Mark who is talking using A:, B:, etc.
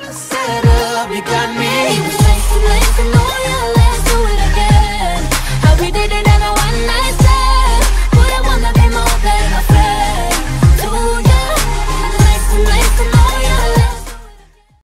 A: wanna